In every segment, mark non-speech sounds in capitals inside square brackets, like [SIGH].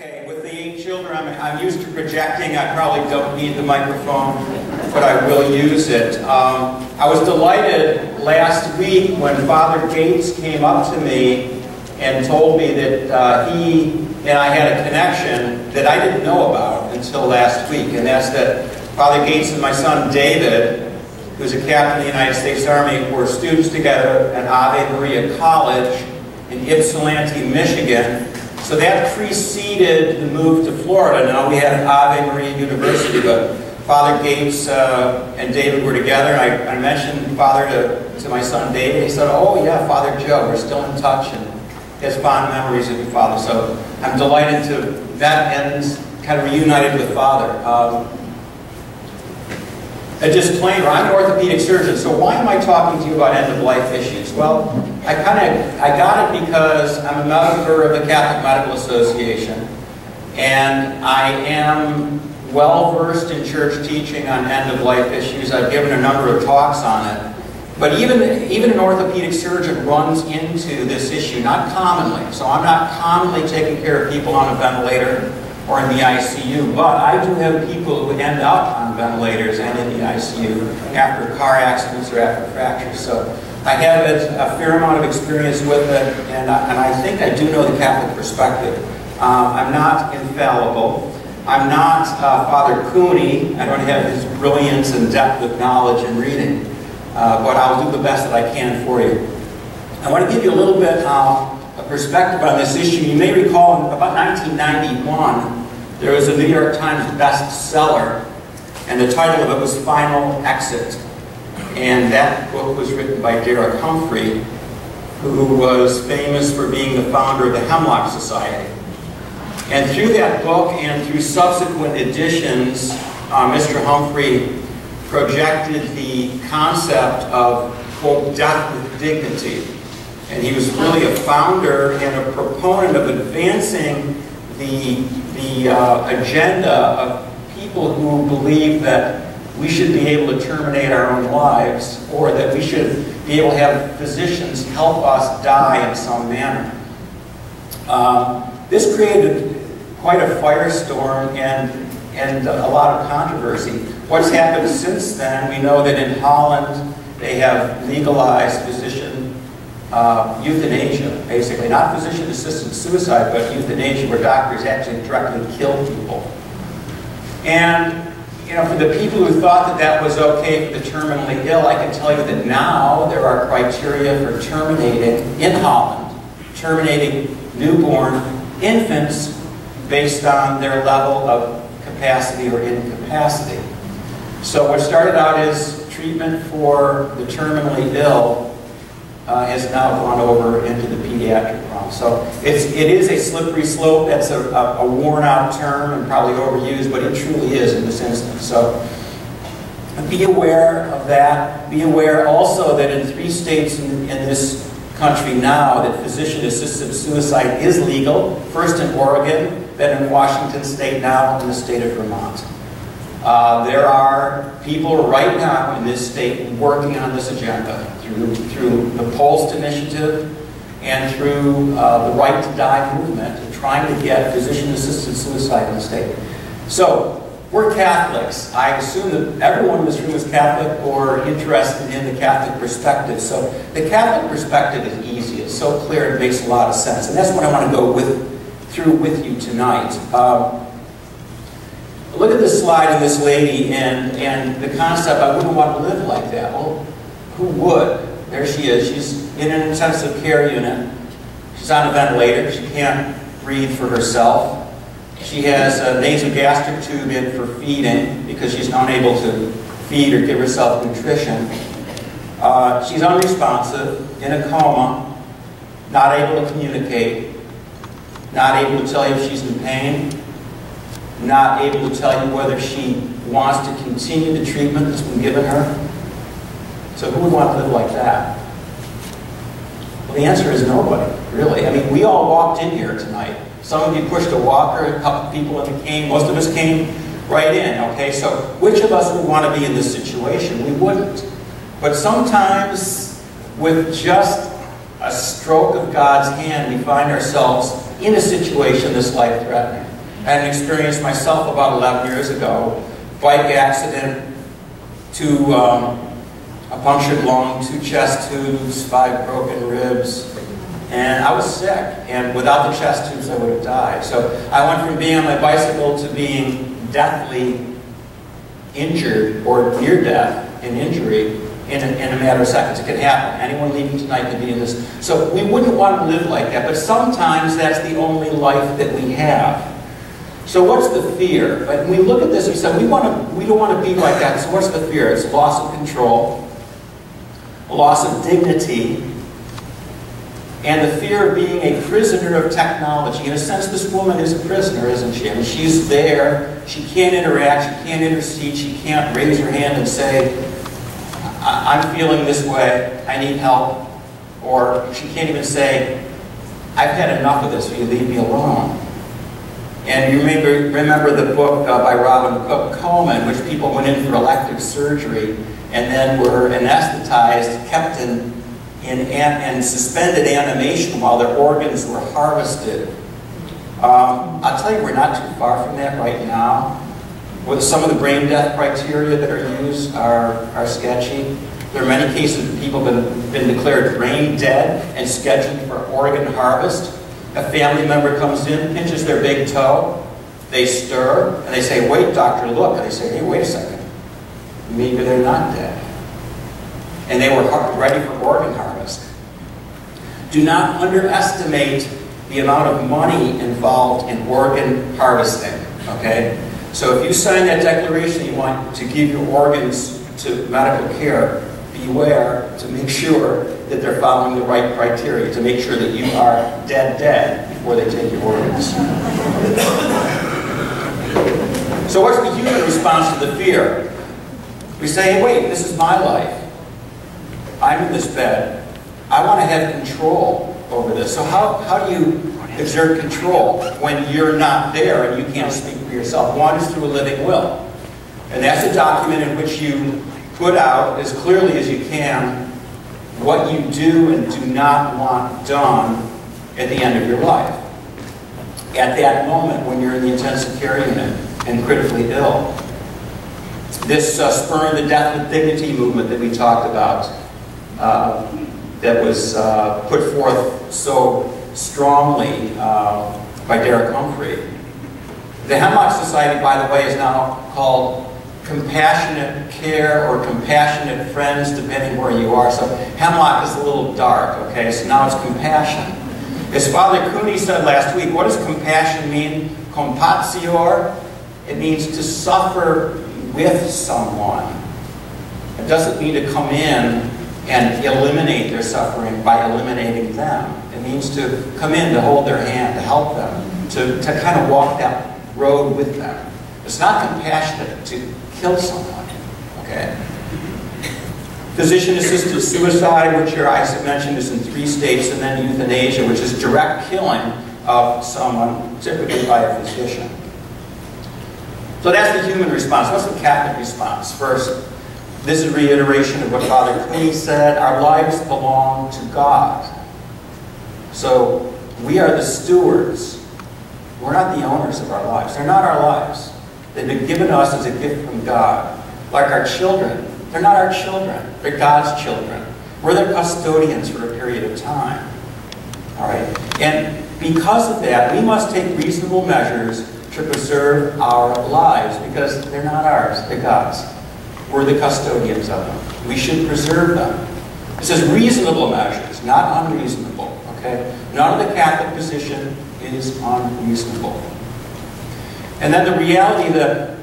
Okay, with the eight children, I'm, I'm used to projecting. I probably don't need the microphone, but I will use it. Um, I was delighted last week when Father Gates came up to me and told me that uh, he and I had a connection that I didn't know about until last week, and that's that Father Gates and my son David, who's a captain in the United States Army, were students together at Ave Maria College in Ypsilanti, Michigan, so that preceded the move to Florida. Now we had Ave Maria University, but Father Gates uh, and David were together. I, I mentioned Father to, to my son David. He said, oh yeah, Father Joe, we're still in touch and has fond memories of your father. So I'm delighted to that end kind of reunited with Father. Um, a disclaimer, I'm an orthopedic surgeon, so why am I talking to you about end-of-life issues? Well, I kind of, I got it because I'm a member of the Catholic Medical Association, and I am well-versed in church teaching on end-of-life issues. I've given a number of talks on it. But even, even an orthopedic surgeon runs into this issue, not commonly. So I'm not commonly taking care of people on a ventilator or in the ICU, but I do have people who end up on ventilators and in the ICU after car accidents or after fractures. So I have a fair amount of experience with it, and I, and I think I do know the Catholic perspective. Um, I'm not infallible. I'm not uh, Father Cooney. I don't have his brilliance and depth of knowledge and reading, uh, but I'll do the best that I can for you. I want to give you a little bit uh, a perspective on this issue. You may recall about 1991, there was a New York Times bestseller, and the title of it was Final Exit. And that book was written by Derek Humphry, who was famous for being the founder of the Hemlock Society. And through that book and through subsequent editions, uh, Mr. Humphry projected the concept of, quote, death with dignity. And he was really a founder and a proponent of advancing the, the uh, agenda of people who believe that we should be able to terminate our own lives or that we should be able to have physicians help us die in some manner. Um, this created quite a firestorm and, and a lot of controversy. What's happened since then, we know that in Holland they have legalized physician uh, euthanasia, basically. Not physician-assisted suicide, but euthanasia, where doctors actually directly kill people. And you know, for the people who thought that that was okay for the terminally ill, I can tell you that now there are criteria for terminating, in Holland, terminating newborn infants based on their level of capacity or incapacity. So what started out as treatment for the terminally ill uh, has now gone over into the pediatric realm. So it's, it is a slippery slope. That's a, a, a worn out term and probably overused, but it truly is in this instance. So be aware of that. Be aware also that in three states in, in this country now that physician-assisted suicide is legal. First in Oregon, then in Washington State, now in the state of Vermont. Uh, there are people right now in this state working on this agenda through, through the Post Initiative and through uh, the Right to Die movement, trying to get physician-assisted suicide in the state. So, we're Catholics. I assume that everyone in this room is Catholic or interested in the Catholic perspective. So, the Catholic perspective is easy. It's so clear, it makes a lot of sense. And that's what I want to go with, through with you tonight. Um, look at this slide of this lady and, and the concept, I wouldn't want to live like that. Well, who would? There she is. She's in an intensive care unit. She's on a ventilator. She can't breathe for herself. She has a nasogastric tube in for feeding because she's unable to feed or give herself nutrition. Uh, she's unresponsive, in a coma, not able to communicate, not able to tell you if she's in pain, not able to tell you whether she wants to continue the treatment that's been given her. So who would want to live like that? Well, the answer is nobody, really. I mean, we all walked in here tonight. Some of you pushed a walker, a couple of people in the came, most of us came right in, okay? So which of us would want to be in this situation? We wouldn't. But sometimes, with just a stroke of God's hand, we find ourselves in a situation that's life-threatening. Had an experience myself about 11 years ago, bike accident, two um, a punctured lung, two chest tubes, five broken ribs, and I was sick. And without the chest tubes, I would have died. So I went from being on my bicycle to being deathly injured or near death in injury in a, in a matter of seconds. It can happen. Anyone leaving tonight could be in this. So we wouldn't want to live like that, but sometimes that's the only life that we have. So what's the fear? When we look at this, we say we want to, we don't want to be like that. So what's the fear? It's loss of control, loss of dignity, and the fear of being a prisoner of technology. In a sense, this woman is a prisoner, isn't she? I mean, she's there, she can't interact, she can't intercede, she can't raise her hand and say, I'm feeling this way, I need help. Or she can't even say, I've had enough of this, will you leave me alone? And you may remember the book uh, by Robin Cook Coleman, which people went in for elective surgery and then were anesthetized, kept in, in, in suspended animation while their organs were harvested. Um, I'll tell you, we're not too far from that right now. With some of the brain death criteria that are used are, are sketchy. There are many cases of people have been declared brain dead and scheduled for organ harvest. A family member comes in, pinches their big toe, they stir, and they say, wait, doctor, look. And they say, hey, wait a second. Maybe they're not dead. And they were ready for organ harvest. Do not underestimate the amount of money involved in organ harvesting, okay? So if you sign that declaration you want to give your organs to medical care, beware to make sure that they're following the right criteria, to make sure that you are dead dead before they take your organs. So what's the human response to the fear? We say, hey, wait, this is my life. I'm in this bed. I want to have control over this. So how, how do you exert control when you're not there and you can't speak for yourself? One is through a living will. And that's a document in which you put out as clearly as you can what you do and do not want done at the end of your life. At that moment when you're in the intensive care unit and critically ill. This uh, spurring the death with dignity movement that we talked about uh, that was uh, put forth so strongly uh, by Derek Humphry. The Hemlock Society, by the way, is now called compassionate care or compassionate friends, depending where you are. So hemlock is a little dark, okay? So now it's compassion. As Father Cooney said last week, what does compassion mean? Compatior, it means to suffer with someone. It doesn't mean to come in and eliminate their suffering by eliminating them. It means to come in to hold their hand, to help them, to, to kind of walk that road with them. It's not compassionate to kill someone. Okay? [LAUGHS] Physician-assisted suicide, which your Isaac mentioned, is in three states, and then euthanasia, which is direct killing of someone, typically by a physician. So that's the human response. What's the Catholic response? First, this is reiteration of what Father Cooney said. Our lives belong to God. So we are the stewards. We're not the owners of our lives. They're not our lives. They've been given us as a gift from God. Like our children. They're not our children. They're God's children. We're their custodians for a period of time. All right? And because of that, we must take reasonable measures to preserve our lives because they're not ours, they're God's. We're the custodians of them. We should preserve them. It says reasonable measures, not unreasonable. Okay? None of the Catholic position is unreasonable. And then the reality that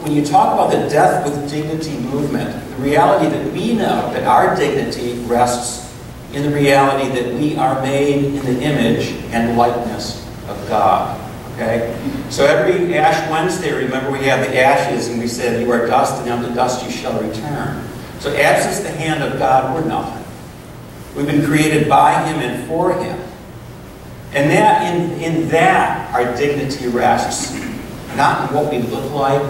when you talk about the death with dignity movement, the reality that we know that our dignity rests in the reality that we are made in the image and likeness of God. Okay? So every Ash Wednesday, remember we have the ashes and we said, you are dust and unto dust you shall return. So absence the hand of God, we're nothing. We've been created by Him and for Him. And that in, in that our dignity rests not in what we look like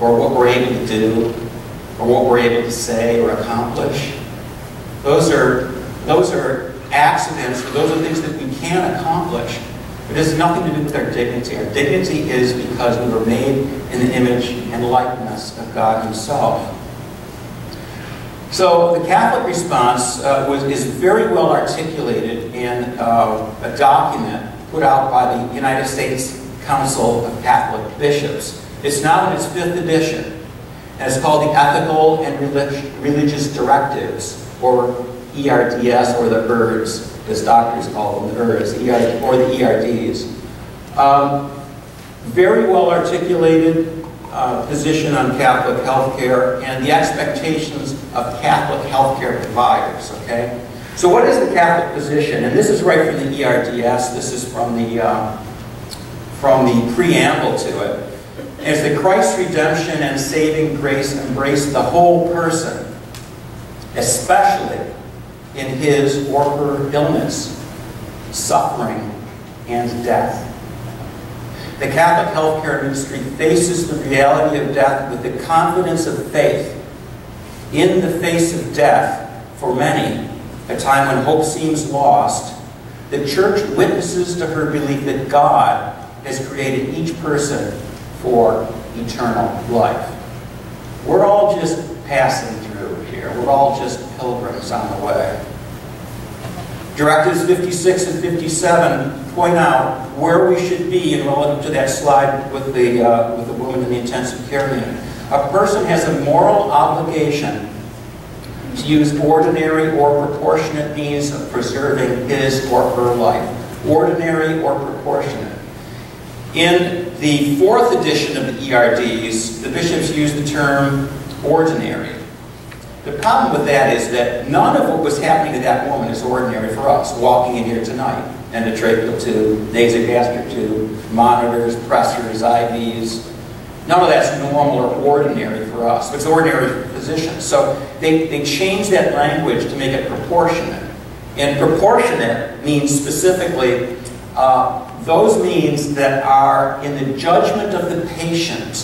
or what we're able to do or what we're able to say or accomplish. Those are, those are accidents, those are things that we can accomplish. It has nothing to do with our dignity. Our dignity is because we were made in the image and likeness of God himself. So the Catholic response uh, was, is very well articulated in uh, a document put out by the United States Council of Catholic Bishops. It's now in its fifth edition, and it's called the Ethical and Relig Religious Directives, or ERDS, or the ERDs, as doctors call them, the ERDs, or the ERDs. Um, very well articulated uh, position on Catholic healthcare and the expectations of Catholic healthcare providers, okay? So what is the Catholic position? And this is right from the ERDS, this is from the, uh, from the preamble to it. As the Christ's redemption and saving grace embrace the whole person, especially in his or her illness, suffering, and death. The Catholic healthcare ministry faces the reality of death with the confidence of faith. In the face of death, for many, a time when hope seems lost, the church witnesses to her belief that God has created each person for eternal life. We're all just passing through here. We're all just pilgrims on the way. Directives 56 and 57 point out where we should be in relative to that slide with the, uh, with the woman in the intensive care unit. A person has a moral obligation to use ordinary or proportionate means of preserving his or her life. Ordinary or proportionate. In the fourth edition of the ERDs, the bishops used the term ordinary. The problem with that is that none of what was happening to that woman is ordinary for us, walking in here tonight endotracheal tube, nasogastric tube, monitors, pressors, IVs. None of that's normal or ordinary for us. It's ordinary for physicians. So they, they changed that language to make it proportionate. And proportionate means specifically uh, those means that are in the judgment of the patient.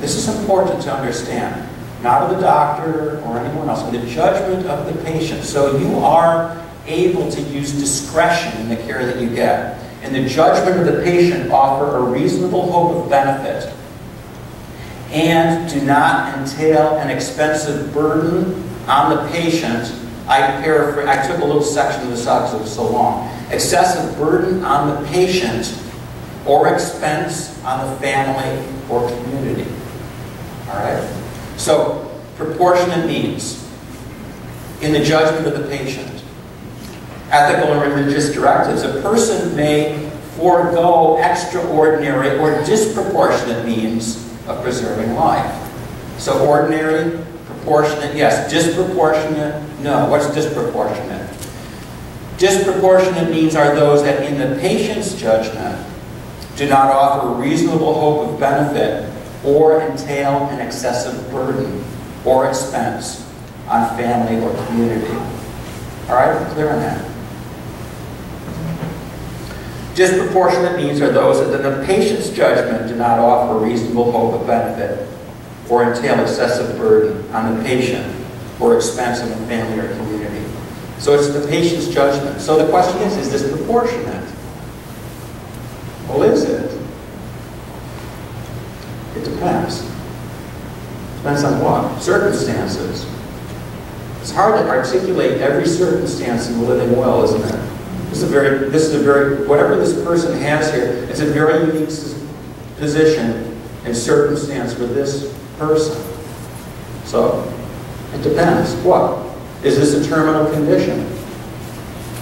This is important to understand. Not of the doctor or anyone else, in the judgment of the patient. So you are able to use discretion in the care that you get. And the judgment of the patient offer a reasonable hope of benefit and do not entail an expensive burden on the patient. I paraphrase, I took a little section of this out because it was so long. Excessive burden on the patient or expense on the family or community. All right? So, proportionate means in the judgment of the patient ethical and religious directives, a person may forego extraordinary or disproportionate means of preserving life. So ordinary, proportionate, yes. Disproportionate, no. What's disproportionate? Disproportionate means are those that in the patient's judgment do not offer reasonable hope of benefit or entail an excessive burden or expense on family or community. All right, we're clear on that. Disproportionate means are those that in the patient's judgment do not offer reasonable hope of benefit or entail excessive burden on the patient or expense of the family or community. So it's the patient's judgment. So the question is, is this proportionate? Well, is it? It depends. Depends on what? Circumstances. It's hard to articulate every circumstance in living well, isn't it? This is a very, this is a very, whatever this person has here, it's a very unique position and circumstance for this person. So, it depends. What? Is this a terminal condition?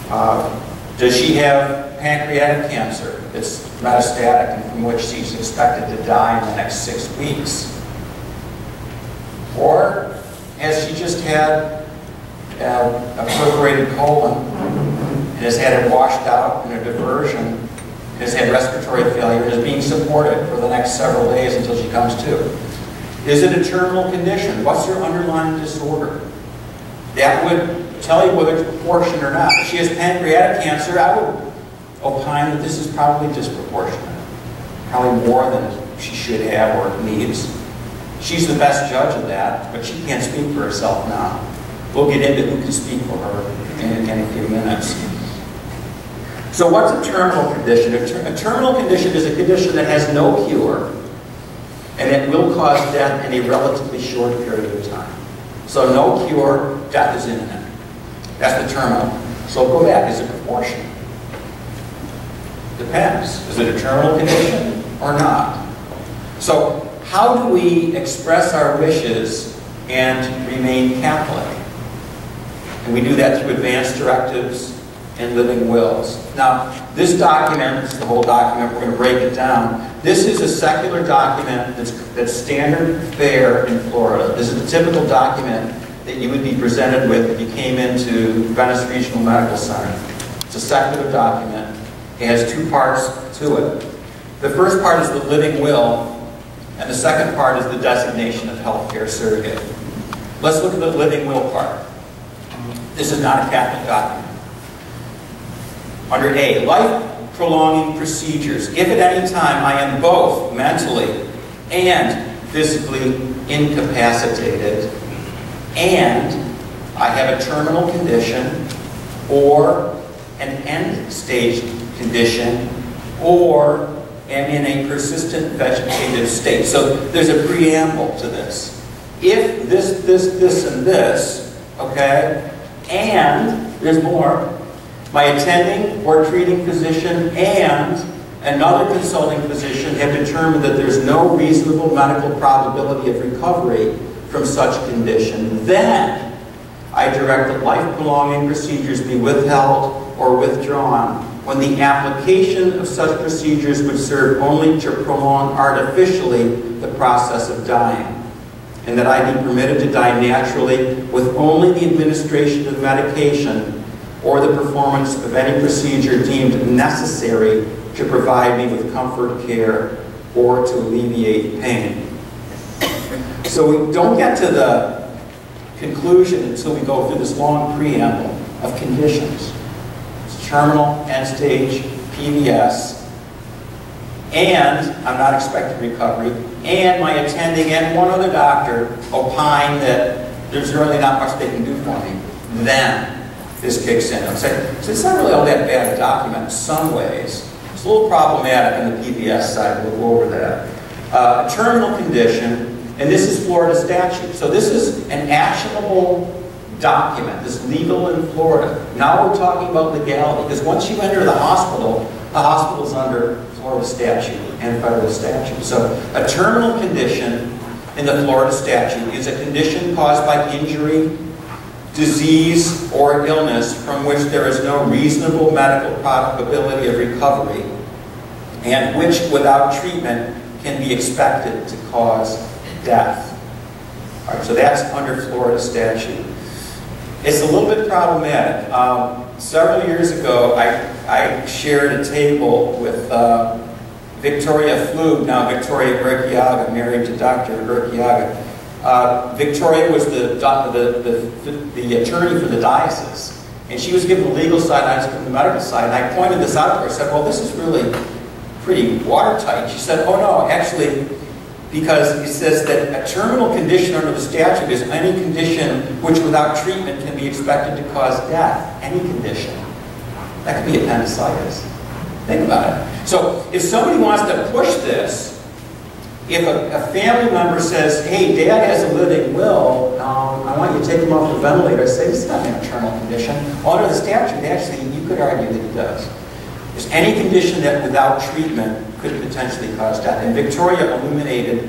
Uh, does she have pancreatic cancer that's metastatic and from which she's expected to die in the next six weeks? Or has she just had uh, a perforated colon and has had it washed out in a diversion, has had respiratory failure, and is being supported for the next several days until she comes to. Is it a terminal condition? What's your underlying disorder? That would tell you whether it's proportionate or not. If she has pancreatic cancer, I would opine that this is probably disproportionate. Probably more than she should have or needs. She's the best judge of that, but she can't speak for herself now. We'll get into who can speak for her in, in a few minutes. So what's a terminal condition? A, ter a, terminal condition is a condition that has no cure and it will cause death in a relatively short period of time. So no cure, death is imminent. That's the terminal. So go back, is it proportional? Depends. Is it a terminal condition or not? So how do we express our wishes and remain Catholic? And we do that through advance directives and living wills. Now, this document, this is the whole document, we're going to break it down. This is a secular document that's, that's standard fare in Florida. This is a typical document that you would be presented with if you came into Venice Regional Medical Center. It's a secular document. It has two parts to it. The first part is the living will, and the second part is the designation of healthcare surrogate. Let's look at the living will part. This is not a Catholic document. Under A, life-prolonging procedures. If at any time I am both mentally and physically incapacitated, and I have a terminal condition, or an end-stage condition, or am in a persistent vegetative state. So there's a preamble to this. If this, this, this, and this, okay, and there's more, my attending or treating physician and another consulting physician have determined that there's no reasonable medical probability of recovery from such condition, then I direct that life-prolonging procedures be withheld or withdrawn when the application of such procedures would serve only to prolong artificially the process of dying, and that I be permitted to die naturally with only the administration of medication or the performance of any procedure deemed necessary to provide me with comfort, care, or to alleviate pain. So we don't get to the conclusion until we go through this long preamble of conditions. It's terminal, end stage, PVS, and I'm not expecting recovery, and my attending and one other doctor opine that there's really not much they can do for me. Then this kicks in. I'm saying, so it's not really all that bad a document in some ways. It's a little problematic on the PVS side. We'll go over that. Uh, terminal condition, and this is Florida statute. So this is an actionable document, this legal in Florida. Now we're talking about legality, because once you enter the hospital, the hospital is under Florida statute and federal statute. So a terminal condition in the Florida statute is a condition caused by injury, disease or illness from which there is no reasonable medical probability of recovery and which without treatment can be expected to cause death. All right, so that's under Florida statute. It's a little bit problematic. Um, several years ago, I, I shared a table with uh, Victoria Flug, now Victoria Urquiaga, married to Dr. Urquiaga. Uh, Victoria was the, the, the, the, attorney for the diocese, and she was given the legal side, and I was given the medical side, and I pointed this out to her, I said, well, this is really pretty watertight. She said, oh no, actually, because it says that a terminal condition under the statute is any condition which without treatment can be expected to cause death. Any condition. That could be appendicitis. Think about it. So if somebody wants to push this, if a, a, family member says, hey, dad has a living will, um, I want you to take him off the ventilator, I say, is not an internal condition. Under the statute, actually, you could argue that it does. There's any condition that without treatment could potentially cause death. And Victoria illuminated,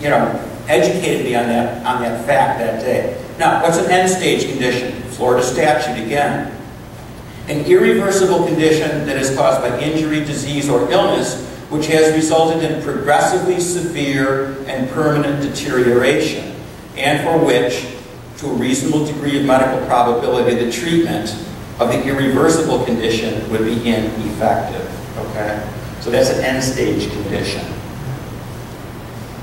you know, educated me on that, on that fact that day. Now, what's an end-stage condition? Florida statute again. An irreversible condition that is caused by injury, disease, or illness which has resulted in progressively severe and permanent deterioration, and for which, to a reasonable degree of medical probability, the treatment of the irreversible condition would be ineffective. Okay? So that's an end-stage condition.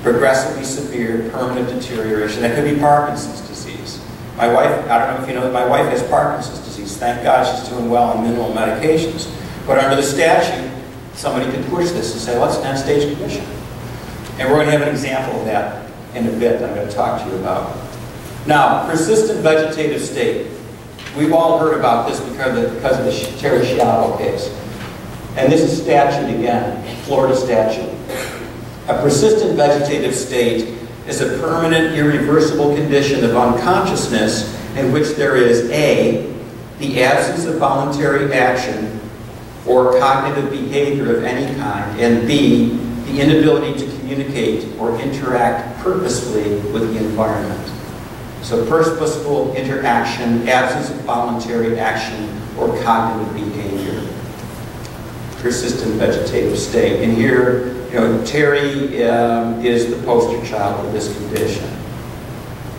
Progressively severe, permanent deterioration. That could be Parkinson's disease. My wife, I don't know if you know, my wife has Parkinson's disease. Thank God she's doing well on minimal medications. But under the statute, somebody could push this and say, well, it's an end-stage condition. And we're going to have an example of that in a bit I'm going to talk to you about. Now, persistent vegetative state. We've all heard about this because of the, because of the Terri Schiavo case. And this is statute again, Florida statute. A persistent vegetative state is a permanent, irreversible condition of unconsciousness in which there is A, the absence of voluntary action or cognitive behavior of any kind, and B, the inability to communicate or interact purposefully with the environment. So purposeful interaction, absence of voluntary action, or cognitive behavior. Persistent vegetative state. And here, you know, Terri um, is the poster child of this condition.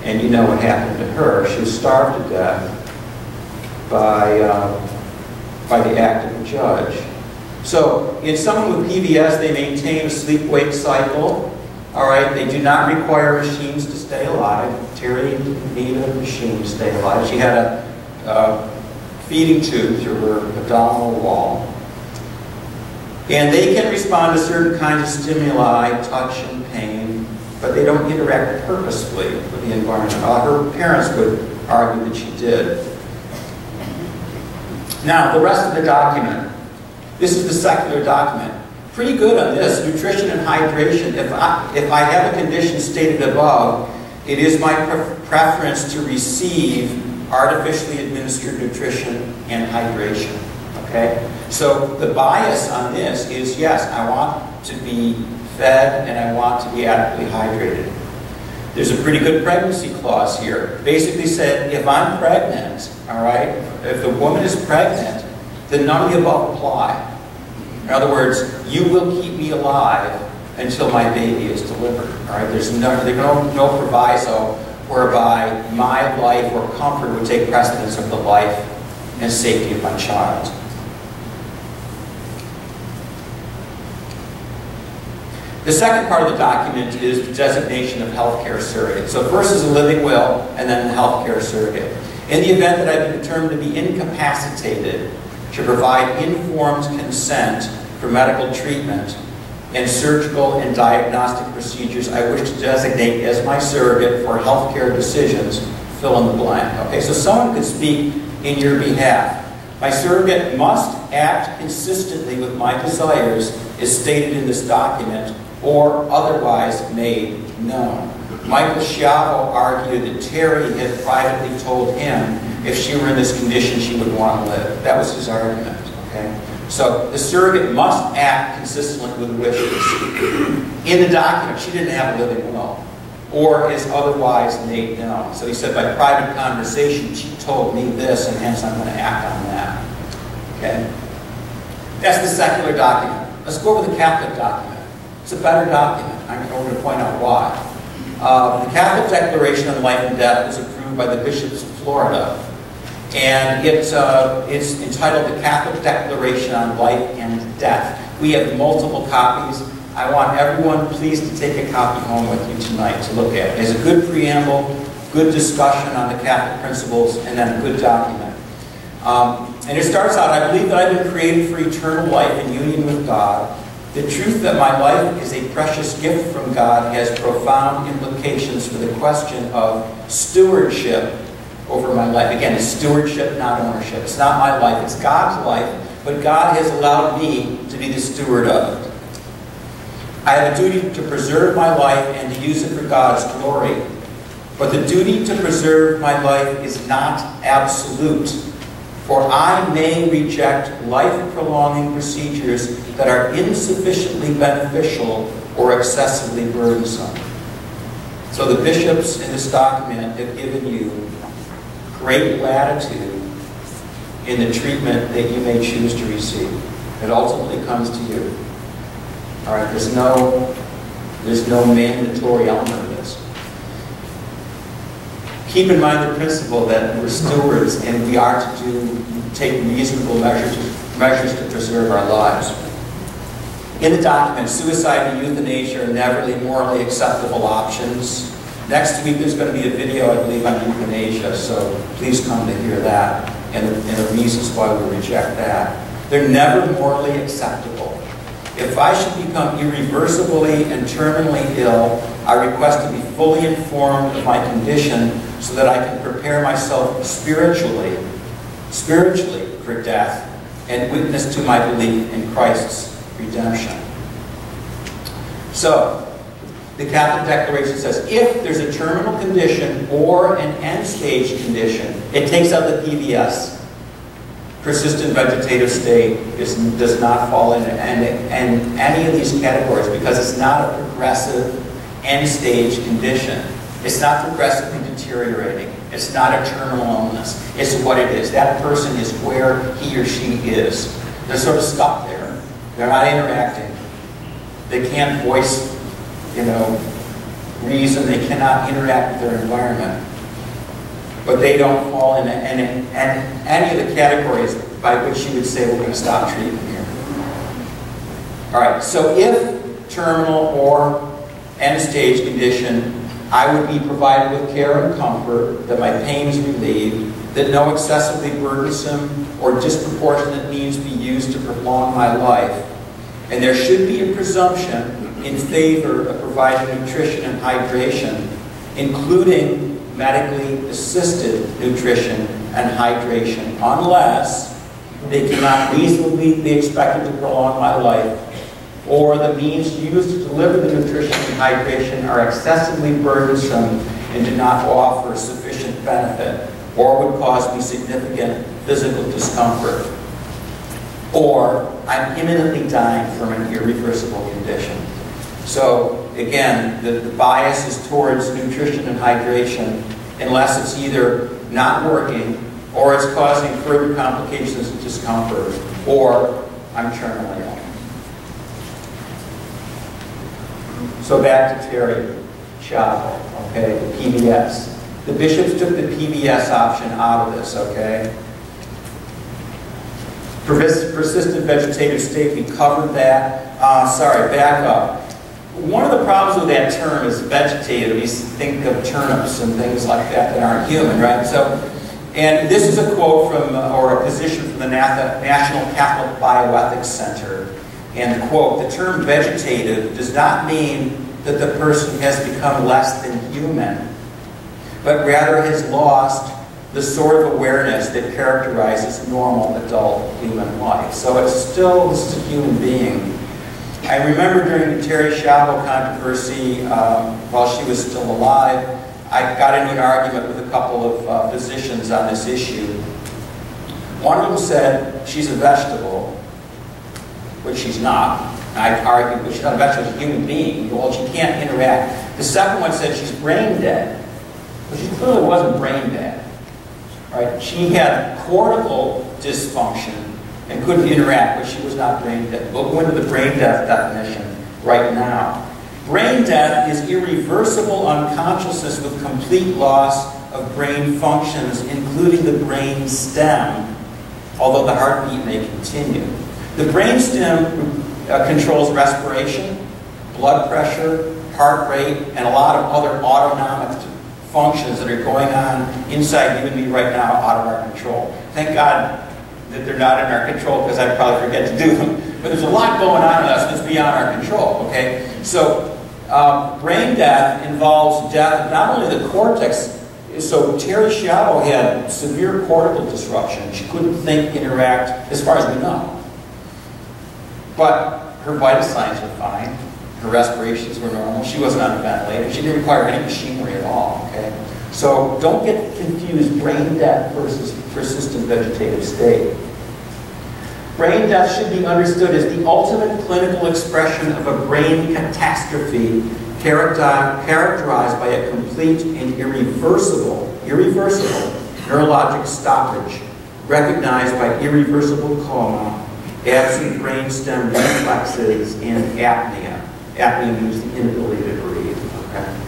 And you know what happened to her. She was starved to death by, uh, by the act of a judge. So in someone with PVS, they maintain a sleep-wake cycle. All right, they do not require machines to stay alive. Terri needed a machine to stay alive. She had a feeding tube through her abdominal wall. And they can respond to certain kinds of stimuli, touch and pain, but they don't interact purposefully with the environment. Uh, her parents would argue that she did. Now, the rest of the document. This is the secular document. Pretty good on this, nutrition and hydration. If I, if I have a condition stated above, it is my pre preference to receive artificially administered nutrition and hydration. Okay? So the bias on this is yes, I want to be fed and I want to be adequately hydrated. There's a pretty good pregnancy clause here. Basically said, if I'm pregnant, all right, if the woman is pregnant, then none of the above apply. In other words, you will keep me alive until my baby is delivered. All right, there's no, no, no proviso whereby my life or comfort would take precedence of the life and safety of my child. The second part of the document is the designation of healthcare surrogate. So first is a living will, and then the healthcare surrogate. In the event that I've been determined to be incapacitated to provide informed consent for medical treatment and surgical and diagnostic procedures I wish to designate as my surrogate for healthcare decisions, fill in the blank. Okay, so someone could speak in your behalf. My surrogate must act consistently with my desires as stated in this document or otherwise made known. Michael Schiavo argued that Terri had privately told him if she were in this condition she would want to live. That was his argument. Okay? So the surrogate must act consistently with wishes. In the document, she didn't have a living will, or is otherwise made known. So he said, by private conversation, she told me this, and hence I'm going to act on that. Okay? That's the secular document. Let's go over the Catholic document. It's a better document. I'm going to point out why. Uh, the Catholic Declaration on Life and Death was approved by the bishops of Florida and it's, uh, it's entitled The Catholic Declaration on Life and Death. We have multiple copies. I want everyone please to take a copy home with you tonight to look at. It's a good preamble, good discussion on the Catholic principles, and then a good document. Um, and it starts out, I believe that I've been created for eternal life in union with God. The truth that my life is a precious gift from God has profound implications for the question of stewardship over my life. Again, it's stewardship, not ownership. It's not my life, it's God's life, but God has allowed me to be the steward of it. I have a duty to preserve my life and to use it for God's glory. But the duty to preserve my life is not absolute. For I may reject life-prolonging procedures that are insufficiently beneficial or excessively burdensome. So the bishops in this document have given you great latitude in the treatment that you may choose to receive. It ultimately comes to you. All right, there's no, there's no mandatory element. Keep in mind the principle that we're stewards and we are to do, take reasonable measures measures to preserve our lives. In the document, suicide and euthanasia are never morally acceptable options. Next week there's going to be a video, I believe, on euthanasia, so please come to hear that and and the reasons why we reject that. They're never morally acceptable. If I should become irreversibly and terminally ill, I request to be fully informed of my condition so that I can prepare myself spiritually spiritually for death and witness to my belief in Christ's redemption. So, the Catholic Declaration says if there's a terminal condition or an end stage condition, it takes out the PVS. Persistent vegetative state is, does not fall into any, any of these categories because it's not a progressive end stage condition. It's not progressively deteriorating. It's not a terminal illness. It's what it is. That person is where he or she is. They're sort of stuck there. They're not interacting. They can't voice you know, reason they cannot interact with their environment. But they don't fall into any, any, any of the categories by which you would say we're going to stop treatment here. All right, so if terminal or end stage condition, I would be provided with care and comfort, that my pain is relieved, that no excessively burdensome or disproportionate means be used to prolong my life. And there should be a presumption in favor of providing nutrition and hydration, including medically assisted nutrition and hydration, unless they cannot reasonably be expected to prolong my life, or the means used to deliver the nutrition and hydration are excessively burdensome and do not offer sufficient benefit, or would cause me significant physical discomfort, or I'm imminently dying from an irreversible condition. So again, the, the bias is towards nutrition and hydration unless it's either not working or it's causing further complications and discomfort or I'm terminally ill. So back to Terri Schiavo, okay, the PVS. The bishops took the PVS option out of this, okay? Persistent vegetative state, we covered that. Uh, sorry, back up. One of the problems with that term is vegetative. You think of turnips and things like that that aren't human, right? So, and this is a quote from, or a position from the National Catholic Bioethics Center. And quote, the term vegetative does not mean that the person has become less than human, but rather has lost the sort of awareness that characterizes normal adult human life. So it's still, a human being I remember during the Terri Schiavo controversy, um, while she was still alive, I got into an argument with a couple of uh, physicians on this issue. One of them said she's a vegetable, which she's not. I argue, but she's not a vegetable, she's a human being. Well, she can't interact. The second one said she's brain dead. But she clearly wasn't brain dead. Right? She had cortical dysfunction and couldn't interact, but she was not brain dead. We'll go into the brain death definition right now. Brain death is irreversible unconsciousness with complete loss of brain functions, including the brain stem, although the heartbeat may continue. The brain stem uh, controls respiration, blood pressure, heart rate, and a lot of other autonomic functions that are going on inside you and me right now out of our control. Thank God that they're not in our control because I'd probably forget to do them. But there's a lot going on in us that's beyond our control, okay? So um, brain death involves death not only the cortex, so Terri Schiavo had severe cortical disruption. She couldn't think, interact, as far as we know. But her vital signs were fine. Her respirations were normal. She wasn't on a ventilator. She didn't require any machinery at all, okay? So don't get confused brain death versus persistent vegetative state. Brain death should be understood as the ultimate clinical expression of a brain catastrophe characterized by a complete and irreversible, irreversible neurologic stoppage, recognized by irreversible coma, absent brainstem reflexes, and apnea. Apnea means the inability to breathe. Okay?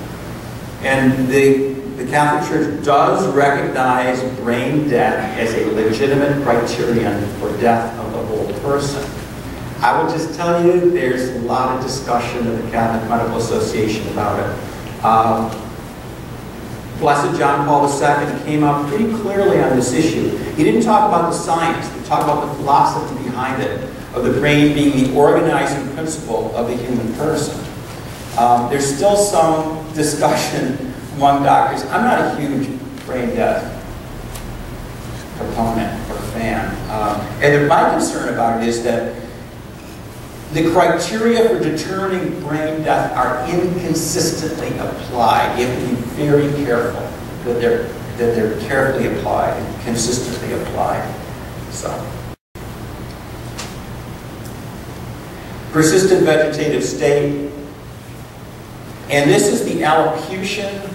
And the the Catholic Church does recognize brain death as a legitimate criterion for death of the whole person. I will just tell you, there's a lot of discussion in the Catholic Medical Association about it. Um, Blessed John Paul II came up pretty clearly on this issue. He didn't talk about the science, he talked about the philosophy behind it, of the brain being the organizing principle of the human person. Um, there's still some discussion among doctors. I'm not a huge brain death proponent or fan. Um, and my concern about it is that the criteria for determining brain death are inconsistently applied. You have to be very careful that they're, that they're carefully applied, and consistently applied. So. Persistent vegetative state. And this is the allocution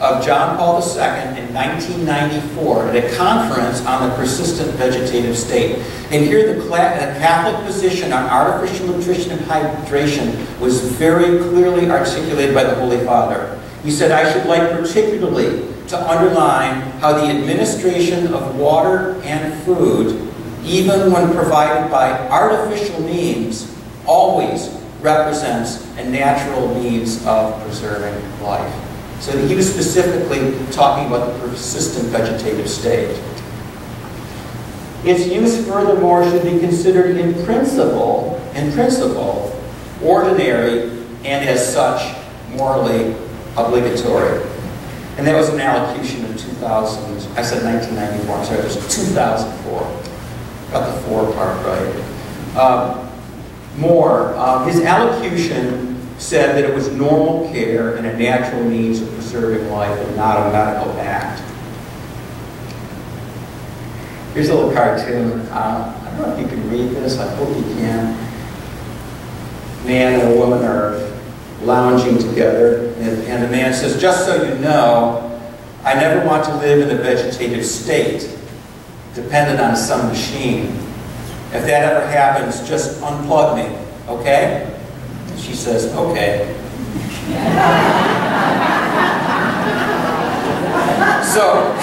of John Paul II in 1994 at a conference on the persistent vegetative state. And here the Catholic position on artificial nutrition and hydration was very clearly articulated by the Holy Father. He said, I should like particularly to underline how the administration of water and food, even when provided by artificial means, always represents a natural means of preserving life. So he was specifically talking about the persistent vegetative state. Its use, furthermore, should be considered in principle, in principle, ordinary, and as such, morally obligatory. And that was an allocution in 2000, I said 1994, I'm sorry, it was 2004. Got the four part right. Um, more, uh, his allocution said that it was normal care and a natural means of preserving life and not a medical act. Here's a little cartoon. Uh, I don't know if you can read this. I hope you can. Man and a woman are lounging together, and, and the man says, just so you know, I never want to live in a vegetative state, dependent on some machine. If that ever happens, just unplug me, okay? She says, okay. so,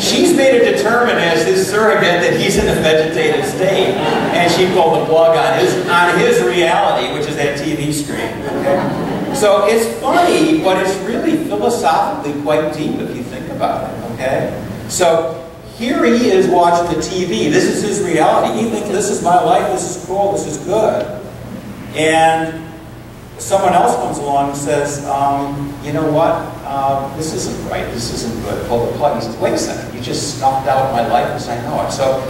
she's made it determined as his surrogate that he's in a vegetative state, and she pulled the plug on his, on his reality, which is that TV screen. Okay? So it's funny, but it's really philosophically quite deep if you think about it. Okay? So here he is watching the TV. This is his reality. He thinks this is my life, this is cool, this is good. And someone else comes along and says, um, you know what, uh, this isn't right, this isn't good, pull the plug. He says, wait a second, you just snuffed out my life as I know it. So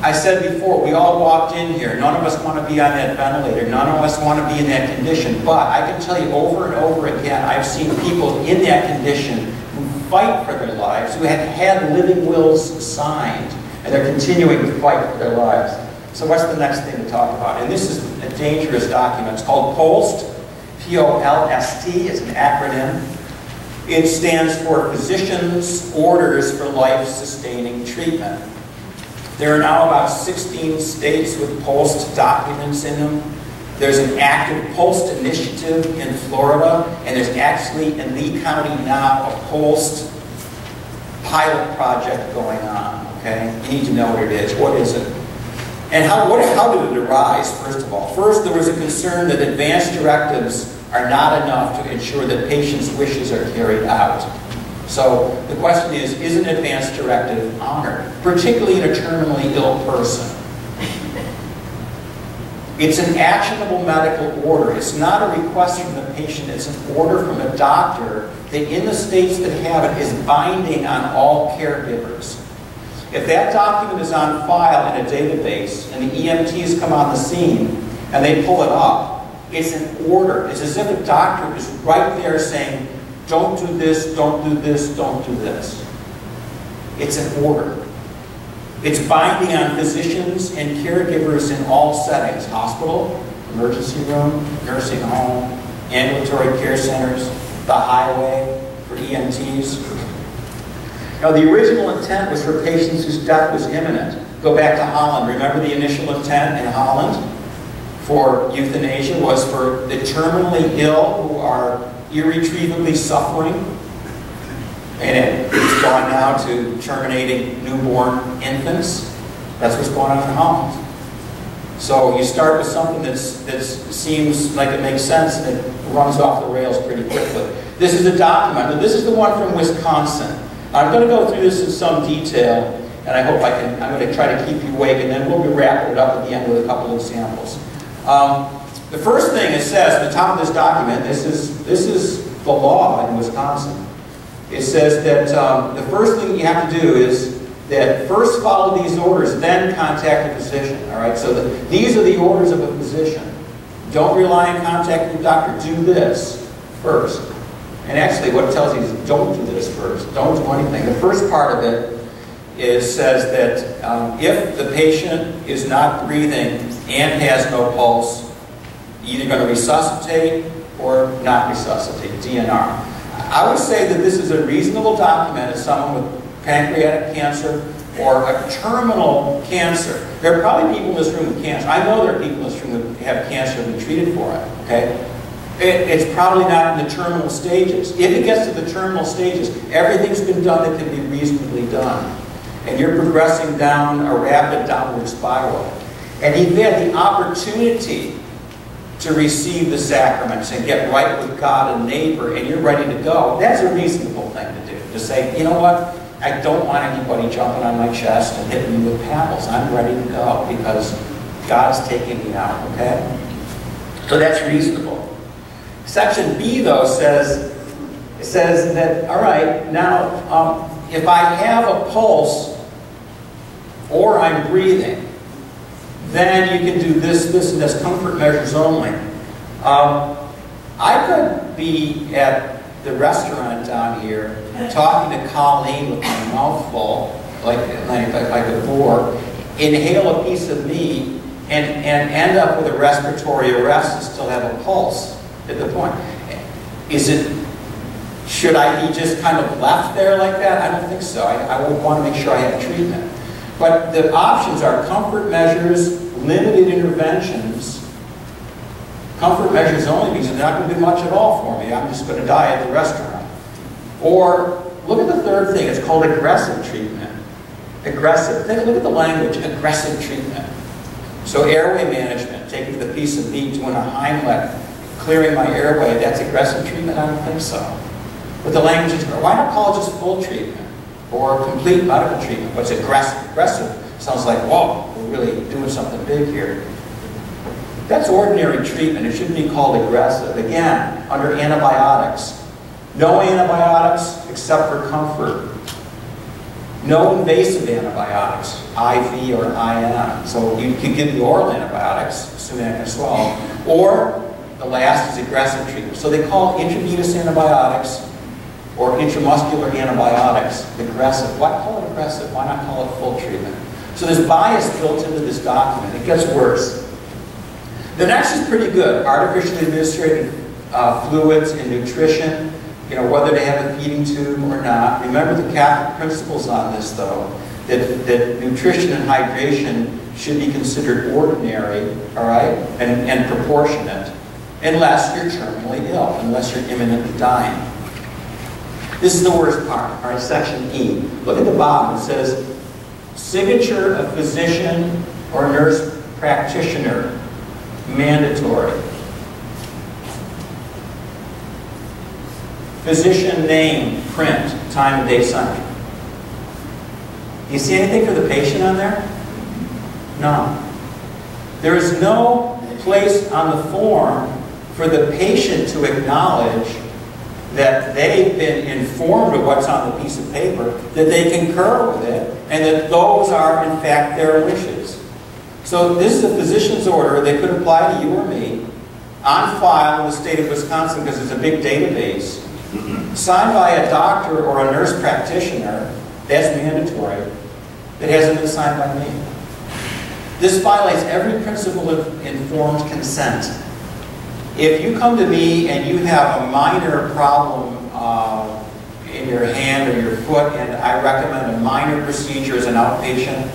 I said before, we all walked in here, none of us want to be on that ventilator, none of us want to be in that condition, but I can tell you over and over again, I've seen people in that condition fight for their lives, who have had living wills signed, and they're continuing to fight for their lives. So what's the next thing to talk about? And this is a dangerous document. It's called POLST, P-O-L-S-T. It's an acronym. It stands for Physician's Orders for Life-Sustaining Treatment. There are now about 16 states with POLST documents in them. There's an active POLST initiative in Florida, and there's actually in Lee County now a POLST pilot project going on, okay? You need to know what it is. What is it? And how, what, how did it arise, first of all? First, there was a concern that advance directives are not enough to ensure that patients' wishes are carried out. So the question is, is an advance directive honored, particularly in a terminally ill person? It's an actionable medical order. It's not a request from the patient. It's an order from a doctor that in the states that have it is binding on all caregivers. If that document is on file in a database and the EMTs come on the scene and they pull it up, it's an order. It's as if a doctor is right there saying, don't do this, don't do this, don't do this. It's an order. It's binding on physicians and caregivers in all settings, hospital, emergency room, nursing home, ambulatory care centers, the highway for EMTs, now, the original intent was for patients whose death was imminent. Go back to Holland. Remember the initial intent in Holland for euthanasia was for the terminally ill who are irretrievably suffering. And it's gone now to terminating newborn infants. That's what's going on in Holland. So you start with something that's, that seems like it makes sense and it runs off the rails pretty quickly. This is a document. But this is the one from Wisconsin. I'm going to go through this in some detail, and I hope I can, I'm going to try to keep you awake, and then we'll be wrapping it up at the end with a couple of examples. Um, the first thing it says at the top of this document, this is, this is the law in Wisconsin. It says that um, the first thing you have to do is that first follow these orders, then contact a physician. All right, so the, these are the orders of a physician. Don't rely on contacting the doctor. Do this first. And actually, what it tells you is don't do this first. Don't do anything. The first part of it is says that um, if the patient is not breathing and has no pulse, either going to resuscitate or not resuscitate, DNR. I would say that this is a reasonable document as someone with pancreatic cancer or a terminal cancer. There are probably people in this room with cancer. I know there are people in this room who have cancer and been treated for it, okay? It, it's probably not in the terminal stages. If it gets to the terminal stages, everything's been done that can be reasonably done. And you're progressing down a rapid downward spiral. And you've had the opportunity to receive the sacraments and get right with God and neighbor, and you're ready to go. That's a reasonable thing to do. To say, you know what? I don't want anybody jumping on my chest and hitting me with paddles. I'm ready to go because God's taking me out, okay? So that's reasonable. Section B, though, says, it says that, all right, now, um, if I have a pulse or I'm breathing, then you can do this, this, and this, comfort measures only. Um, I could be at the restaurant down here talking to Colleen with my mouth full, like, like, like a inhale a piece of meat, and, and end up with a respiratory arrest and still have a pulse at the point. Is it, should I be just kind of left there like that? I don't think so. I, I would want to make sure I have treatment. But the options are comfort measures, limited interventions, comfort measures only because they're not going to do much at all for me. I'm just going to die at the restaurant. Or look at the third thing. It's called aggressive treatment. Aggressive. Look at the language. Aggressive treatment. So airway management, taking the piece of meat, doing a Heimlich, clearing my airway, that's aggressive treatment? I don't think so. But the language is, why not call it just full treatment? Or complete medical treatment? What's aggressive? Aggressive sounds like, whoa, we're really doing something big here. That's ordinary treatment. It shouldn't be called aggressive. Again, under antibiotics. No antibiotics except for comfort. No invasive antibiotics, IV or IM. So you can give the oral antibiotics, assuming can swallow. Or the last is aggressive treatment. So they call intravenous antibiotics or intramuscular antibiotics aggressive. Why call it aggressive? Why not call it full treatment? So there's bias built into this document. It gets worse. The next is pretty good. Artificially administered uh, fluids and nutrition you know, whether they have a feeding tube or not. Remember the Catholic principles on this, though, that, that nutrition and hydration should be considered ordinary, all right, and, and proportionate, unless you're terminally ill, unless you're imminently dying. This is the worst part, all right, section E. Look at the bottom. It says, signature of physician or nurse practitioner, mandatory. Physician name, print, time of day signed. Do you see anything for the patient on there? No. There is no place on the form for the patient to acknowledge that they've been informed of what's on the piece of paper, that they concur with it, and that those are, in fact, their wishes. So this is a physician's order. They could apply to you or me on file in the state of Wisconsin because it's a big database signed by a doctor or a nurse practitioner, that's mandatory. It hasn't been signed by me. This violates every principle of informed consent. If you come to me and you have a minor problem uh, in your hand or your foot, and I recommend a minor procedure as an outpatient,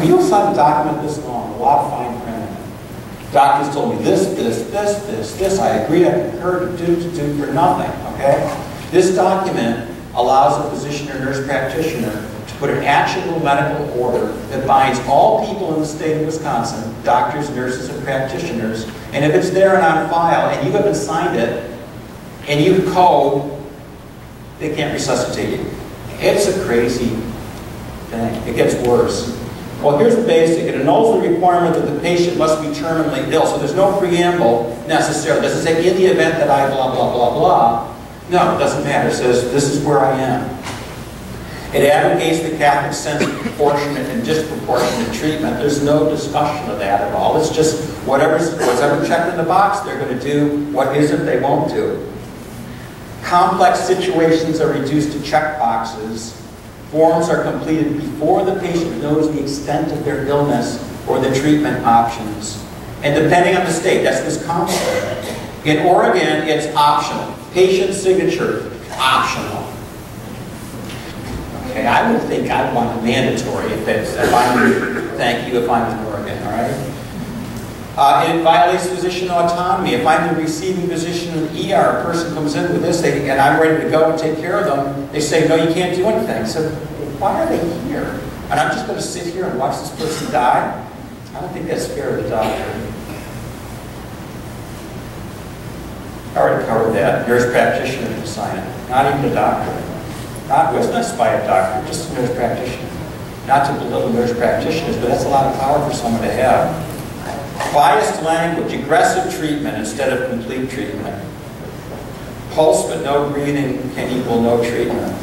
we don't to document this long, a lot of fine print. Doctors told me this, this, this, this, this. I agree, I concur to do, to do for nothing, okay? This document allows a physician or nurse practitioner put an actionable medical order that binds all people in the state of Wisconsin, doctors, nurses, and practitioners, and if it's there and on file, and you haven't signed it, and you code, they can't resuscitate you. It's a crazy thing. It gets worse. Well, here's the basic. It annuls the requirement that the patient must be terminally ill. So there's no preamble necessarily. It doesn't say in the event that I blah, blah, blah, blah. No, it doesn't matter. It says, this is where I am. It advocates the Catholic sense of proportionate and disproportionate treatment. There's no discussion of that at all. It's just whatever's, whatever checked in the box, they're going to do. What isn't, they won't do. Complex situations are reduced to check boxes. Forms are completed before the patient knows the extent of their illness or the treatment options. And depending on the state, that's this Wisconsin. In Oregon, it's optional. Patient signature, optional. Okay, I would think I'd want mandatory if it's, if I'm, thank you, if I'm in Oregon, all right? Uh, it violates physician autonomy. If I'm the receiving physician in the ER, a person comes in with this, they, and I'm ready to go and take care of them, they say, no, you can't do anything. So why are they here? And I'm just going to sit here and watch this person die? I don't think that's fair to the doctor. I already covered that. Nurse practitioner to sign it. Not even a doctor. Not, it's not by a doctor, just a nurse practitioner. Not to belittle nurse practitioners, but that's a lot of power for someone to have. Biased language, aggressive treatment instead of complete treatment. Pulse but no breathing can equal no treatment.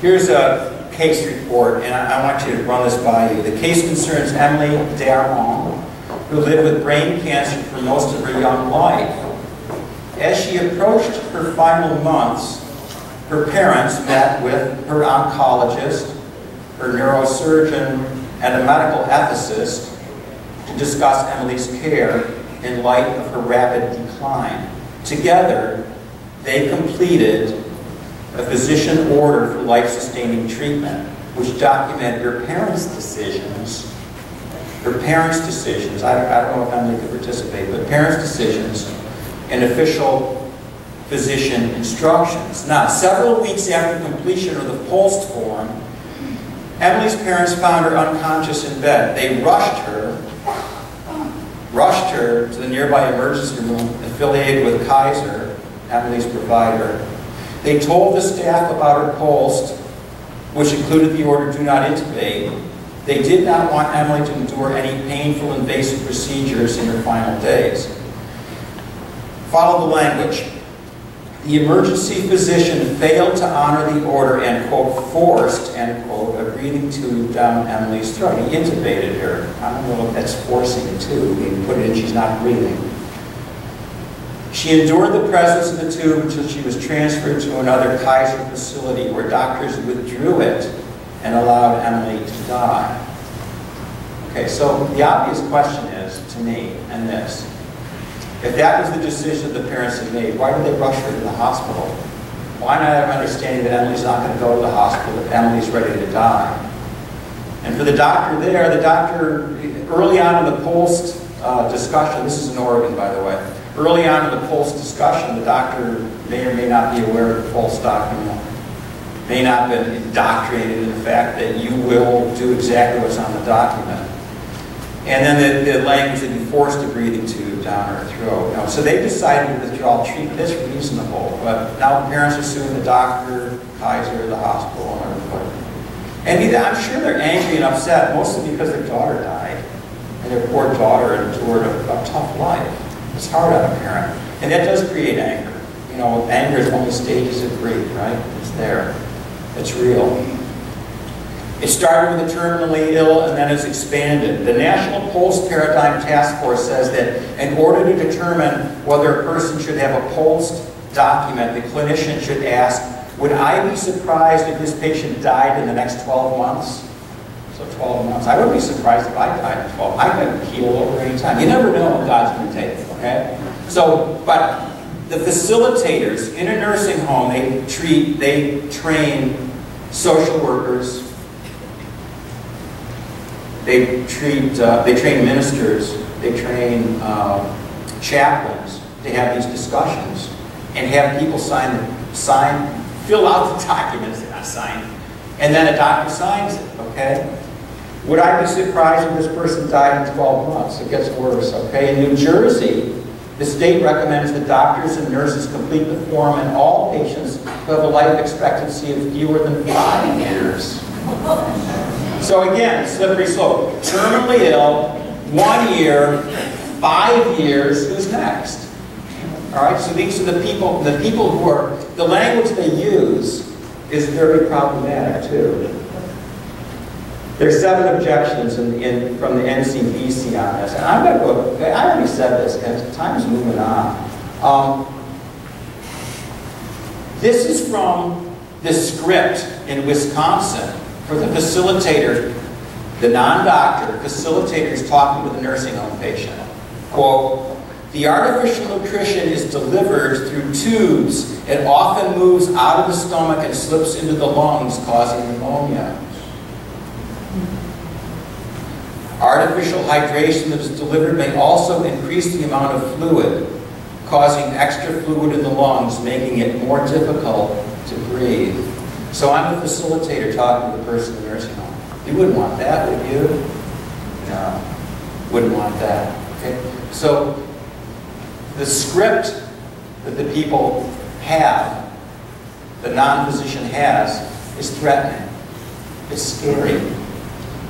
Here's a case report, and I, I want you to run this by you. The case concerns Emily Daron, who lived with brain cancer for most of her young life. As she approached her final months, her parents met with her oncologist, her neurosurgeon, and a medical ethicist to discuss Emily's care in light of her rapid decline. Together, they completed a physician order for life-sustaining treatment, which documented her parents' decisions, her parents' decisions, I don't, I don't know if Emily could participate, but parents' decisions and official physician instructions. Now, several weeks after completion of the POLST form, Emily's parents found her unconscious in bed. They rushed her, rushed her to the nearby emergency room affiliated with Kaiser, Emily's provider. They told the staff about her POLST, which included the order do not intubate. They did not want Emily to endure any painful invasive procedures in her final days. Follow the language the emergency physician failed to honor the order and, quote, forced, end quote, a breathing tube down Emily's throat. He intubated her. I don't know if that's forcing a tube. He put it in, she's not breathing. She endured the presence of the tube until she was transferred to another Kaiser facility where doctors withdrew it and allowed Emily to die. Okay, so the obvious question is, to me, and this, if that was the decision the parents had made, why did they rush her to the hospital? Why not have understanding that Emily's not going to go to the hospital if Emily's ready to die? And for the doctor there, the doctor, early on in the POLST uh, discussion, this is in Oregon, by the way, early on in the POLST discussion, the doctor may or may not be aware of the POLST document, may not have been indoctrinated in the fact that you will do exactly what's on the document. And then the, the language that you forced a breathing tube down her throat. You know, so they decided to withdraw treatment. That's reasonable. But now parents are suing the doctor, Kaiser, the hospital, and everybody. And I'm sure they're angry and upset, mostly because their daughter died. And their poor daughter endured a, a tough life. It's hard on a parent. And that does create anger. You know, anger is the stages of grief, right? It's there. It's real. It started with the terminally ill and then has expanded. The National POLST Paradigm Task Force says that in order to determine whether a person should have a POLST document, the clinician should ask, would I be surprised if this patient died in the next 12 months? So 12 months. I wouldn't be surprised if I died in 12. I could heal over any time. You never know what God's going to take okay? So, but the facilitators in a nursing home, they treat, they train social workers, they treat, uh, they train ministers, they train um, chaplains to have these discussions and have people sign, sign, fill out the [LAUGHS] documents, they're not signed, and then a doctor signs it, okay? Would I be surprised if this person died in 12 months? It gets worse, okay? In New Jersey, the state recommends that doctors and nurses complete the form and all patients who have a life expectancy of fewer than five years. [LAUGHS] So again, slippery slope. Terminally ill, one year, five years, who's next? All right, so these are the people, the people who are, the language they use is very problematic too. There's seven objections in, in, from the NCBC on this. And I'm going to go, I already said this, and time's moving on. Um, this is from the script in Wisconsin for the facilitator, the non-doctor, facilitator is talking to the nursing home patient. Quote, the artificial nutrition is delivered through tubes. It often moves out of the stomach and slips into the lungs, causing pneumonia. Artificial hydration that is delivered may also increase the amount of fluid, causing extra fluid in the lungs, making it more difficult to breathe. So I'm a facilitator talking to the person in the nursing home. You wouldn't want that, would you? No, wouldn't want that. Okay? So the script that the people have, the non-physician has, is threatening. It's scary.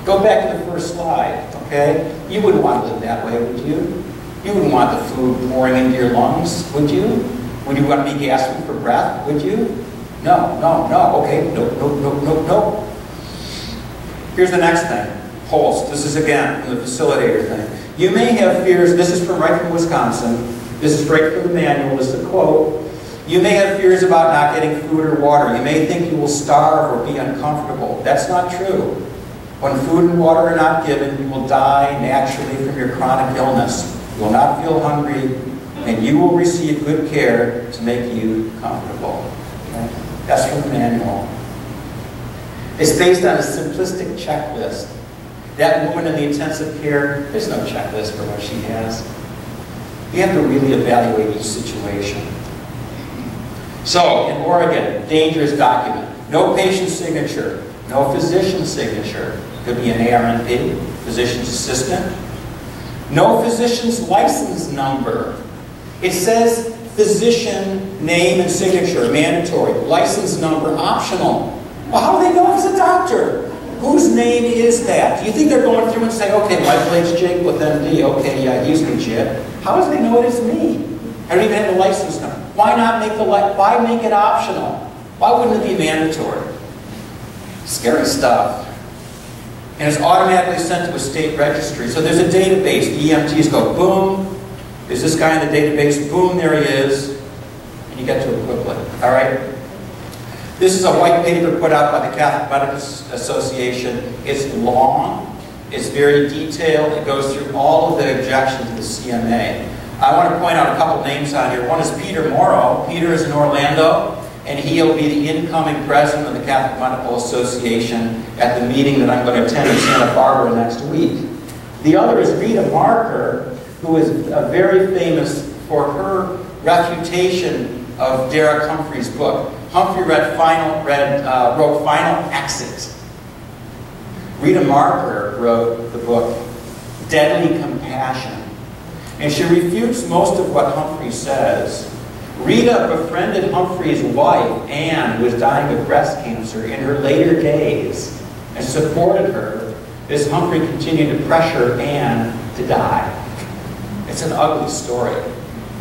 Go back to the first slide, okay? You wouldn't want to live that way, would you? You wouldn't want the food pouring into your lungs, would you? Would you want to be gasping for breath, would you? No, no, no, okay, no, no, no, no, no. Here's the next thing, pulse. This is again the facilitator thing. You may have fears, this is from right from Wisconsin, this is straight from the manual, this is a quote. You may have fears about not getting food or water. You may think you will starve or be uncomfortable. That's not true. When food and water are not given, you will die naturally from your chronic illness. You will not feel hungry, and you will receive good care to make you comfortable. That's from the manual. It's based on a simplistic checklist. That woman in the intensive care, there's no checklist for what she has. You have to really evaluate each situation. So, in Oregon, dangerous document. No patient signature, no physician signature, could be an ARNP, physician's assistant. No physician's license number. It says physician name and signature, mandatory. License number, optional. Well, how do they know it's a doctor? Whose name is that? Do you think they're going through and saying, okay, Michael H. Jaquith MD, okay, yeah, he's legit. How does they know it is me? I don't even have a license number. Why not make the why make it optional? Why wouldn't it be mandatory? Scary stuff and it's automatically sent to a state registry. So there's a database. The EMTs go, boom, there's this guy in the database, boom, there he is, and you get to him quickly. All right? This is a white paper put out by the Catholic Medical Association. It's long, it's very detailed, it goes through all of the objections to the CMA. I want to point out a couple names on here. One is Peter Morrow. Peter is in Orlando and he'll be the incoming president of the Catholic Medical Association at the meeting that I'm going to attend in Santa Barbara next week. The other is Rita Marker, who is very famous for her refutation of Derek Humphry's book. Humphry read final, read, uh, wrote Final Exit. Rita Marker wrote the book Deadly Compassion. And she refutes most of what Humphry says Rita befriended Humphry's wife, Anne, who was dying of breast cancer, in her later days and supported her as Humphry continued to pressure Anne to die. It's an ugly story.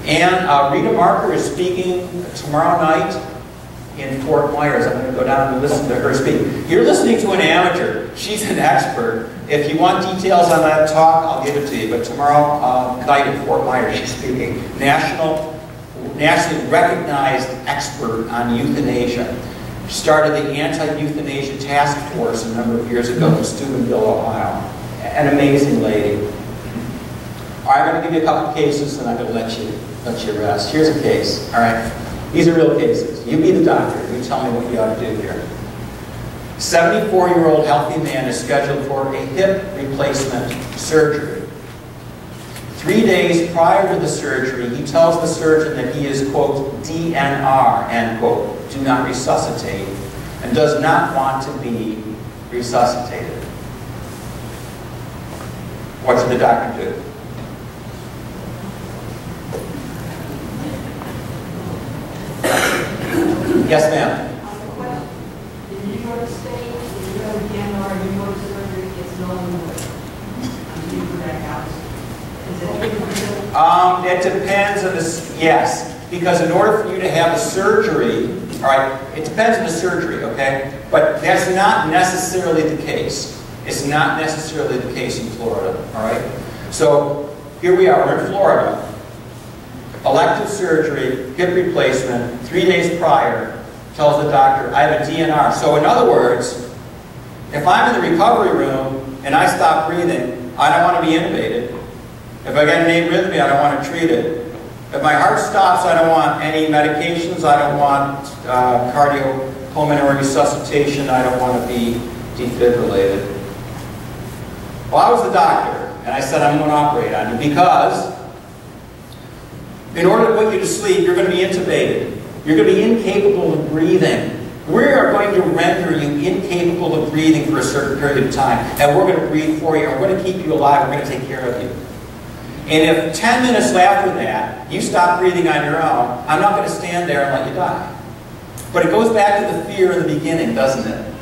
And uh, Rita Marker is speaking tomorrow night in Fort Myers. I'm going to go down and listen to her speak. You're listening to an amateur. She's an expert. If you want details on that talk, I'll give it to you. But tomorrow uh, night in Fort Myers, she's speaking. National nationally recognized expert on euthanasia. Started the Anti-Euthanasia Task Force a number of years ago in Steubenville, Ohio. An amazing lady. Right, I'm going to give you a couple cases and I'm going to let you, let you rest. Here's a case, all right? These are real cases. You be the doctor. You tell me what you ought to do here. 74-year-old healthy man is scheduled for a hip replacement surgery. Three days prior to the surgery, he tells the surgeon that he is, quote, DNR, end quote, do not resuscitate, and does not want to be resuscitated. What did the doctor do? Yes, ma'am. In New York State, if you have DNR, New York surgery, it's no longer. I'm for that house. Is that what you're doing? Um, it depends on the, yes, because in order for you to have a surgery, all right, it depends on the surgery, okay? But that's not necessarily the case. It's not necessarily the case in Florida, all right? So here we are, we're in Florida. Elective surgery, hip replacement, three days prior, tells the doctor, I have a DNR. So in other words, if I'm in the recovery room and I stop breathing, I don't want to be intubated. If I get an arrhythmia, I don't want to treat it. If my heart stops, I don't want any medications. I don't want uh, cardiopulmonary resuscitation. I don't want to be defibrillated. Well, I was the doctor, and I said I'm going to operate on you because in order to put you to sleep, you're going to be intubated. You're going to be incapable of breathing. We are going to render you incapable of breathing for a certain period of time, and we're going to breathe for you, we're going to keep you alive, we're going to take care of you. And if 10 minutes after that, you stop breathing on your own, I'm not going to stand there and let you die. But it goes back to the fear in the beginning, doesn't it?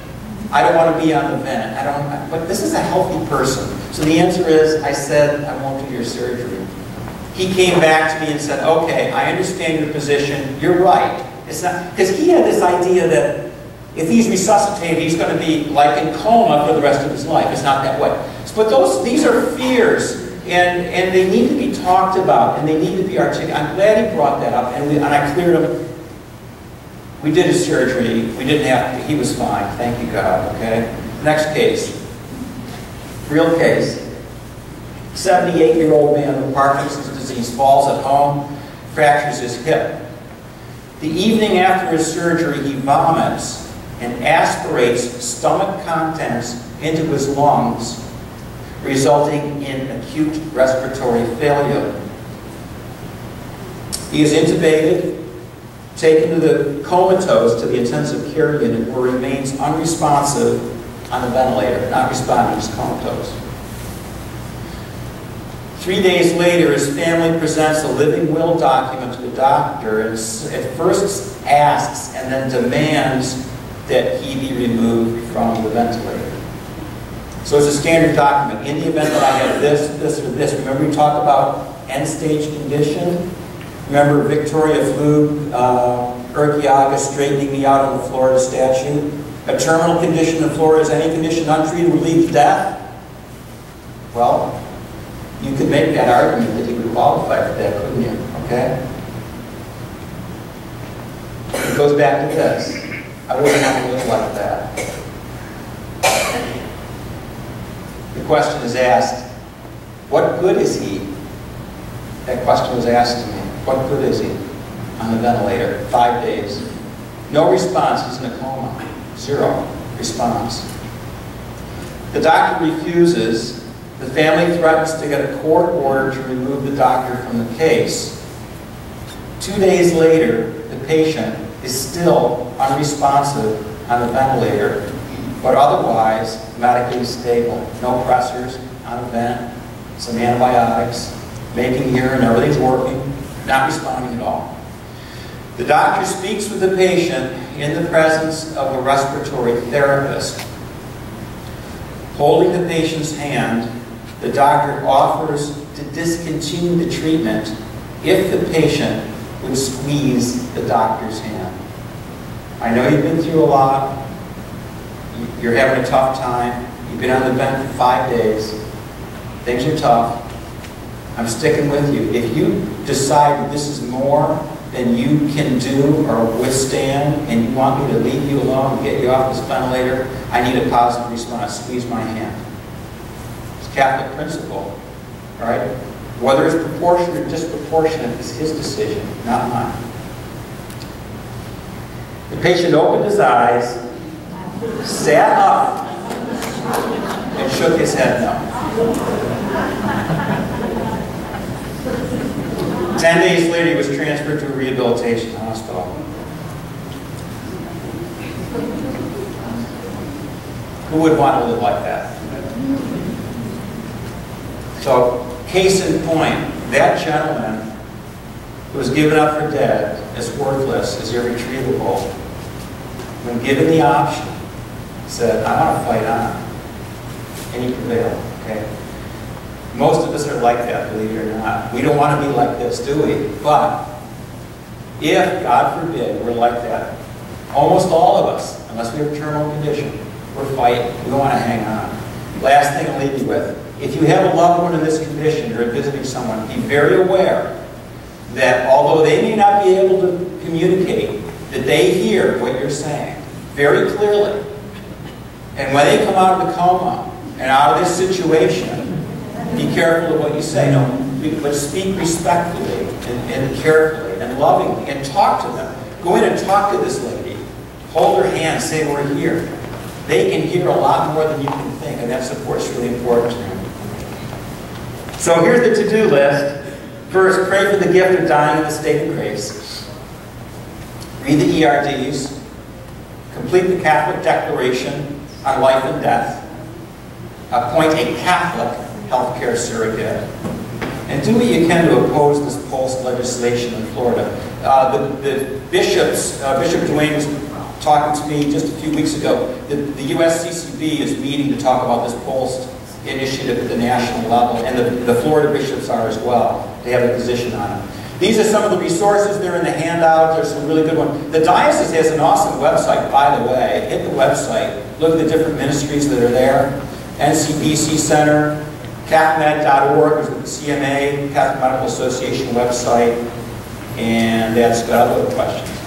I don't want to be on the vent. I don't. But this is a healthy person. So the answer is, I said I won't do your surgery. He came back to me and said, "Okay, I understand your position. You're right. It's not because he had this idea that if he's resuscitated, he's going to be like in coma for the rest of his life. It's not that way. But those these are fears." And, and they need to be talked about, and they need to be articulated. I'm glad he brought that up, and, we, and I cleared him. We did his surgery. We didn't have to. He was fine. Thank you, God. Okay. Next case. Real case. 78-year-old man with Parkinson's disease falls at home, fractures his hip. The evening after his surgery, he vomits and aspirates stomach contents into his lungs resulting in acute respiratory failure. He is intubated, taken to the comatose to the intensive care unit where he remains unresponsive on the ventilator, not responding, he's comatose. Three days later, his family presents a living will document to the doctor and at first asks and then demands that he be removed from the ventilator. So it's a standard document. In the event that I have this, this, or this, remember we talked about end-stage condition? Remember Victoria flew uh, Urquiaga straightening me out on the Florida statute? A terminal condition in Florida is any condition untreated will lead to death? Well, you could make that argument that he would qualify for that, couldn't you? Okay? It goes back to this. I wouldn't want to live like that. The question is asked, what good is he? That question was asked to me. What good is he on the ventilator? Five days. No response. He's in a coma. Zero response. The doctor refuses. The family threatens to get a court order to remove the doctor from the case. Two days later, the patient is still unresponsive on the ventilator, but otherwise medically stable. No pressors on a vent, some antibiotics, making urine, everything's working, not responding at all. The doctor speaks with the patient in the presence of a respiratory therapist. Holding the patient's hand, the doctor offers to discontinue the treatment if the patient would squeeze the doctor's hand. I know you've been through a lot. You're having a tough time. You've been on the vent for five days. Things are tough. I'm sticking with you. If you decide this is more than you can do or withstand, and you want me to leave you alone and get you off this ventilator, I need a positive response. Squeeze my hand. Catholic principle, right? Whether it's proportionate or disproportionate is his decision, not mine. The patient opened his eyes, sat up, and shook his head no. Ten days later, he was transferred to a rehabilitation hospital. Who would want to live like that? So, case in point, that gentleman who was given up for dead, as worthless, as irretrievable, when given the option, said, I want to fight on. And he prevailed, okay? Most of us are like that, believe it or not. We don't want to be like this, do we? But if, God forbid, we're like that, almost all of us, unless we have a terminal condition, we're fighting. We want to hang on. Last thing I'll leave you with. If you have a loved one in this condition, you're visiting someone, be very aware that although they may not be able to communicate, that they hear what you're saying very clearly. And when they come out of the coma and out of this situation, be careful of what you say. No, but speak respectfully and, and carefully and lovingly and talk to them. Go in and talk to this lady. Hold her hand, say we're here. They can hear a lot more than you can think, and that support's really important to them. So here's the to-do list. First, pray for the gift of dying in the state of grace. Read the ERDs. Complete the Catholic Declaration on Life and Death. Appoint a Catholic healthcare surrogate. And do what you can to oppose this POLST legislation in Florida. Uh, the, the bishops, uh, Bishop Dewane was talking to me just a few weeks ago. The, the USCCB is meeting to talk about this POLST initiative at the national level, and the, the Florida bishops are as well. They have a position on it. These are some of the resources. They're in the handout. There's some really good ones. The diocese has an awesome website, by the way. Hit the website. Look at the different ministries that are there. NCBC Center, CathMed.org is the CMA, Catholic Medical Association website. And that's got other questions.